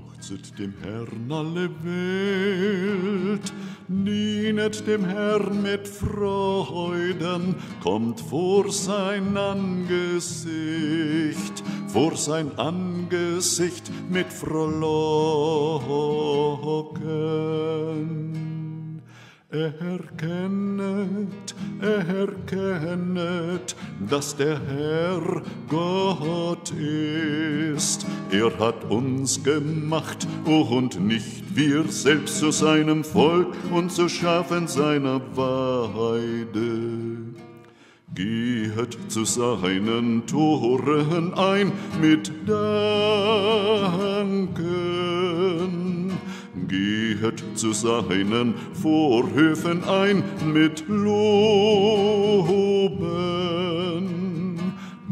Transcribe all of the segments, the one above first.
Jauchzet dem Herrn alle Welt, dienet dem Herrn mit Freuden, kommt vor sein Angesicht, vor sein Angesicht mit Frohlocken. Erkennet, erkennet, dass der Herr Gott ist. Er hat uns gemacht und nicht wir selbst zu seinem Volk und zu Schafen seiner Weide. Gehet zu seinen Toren ein mit Danken gehet zu seinen Vorhöfen ein mit Loben.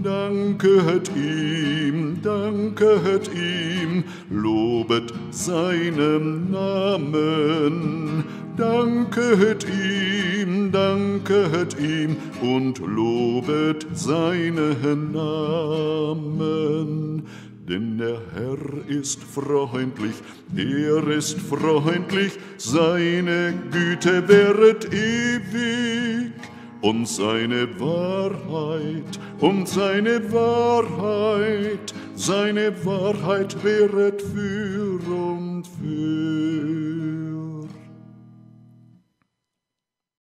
Danket ihm, danket ihm, lobet seinem Namen. Danket ihm, danket ihm und lobet seinen Namen. Denn der Herr ist freundlich, er ist freundlich, seine Güte wäret ewig und seine Wahrheit, und seine Wahrheit, seine Wahrheit wäret für und für.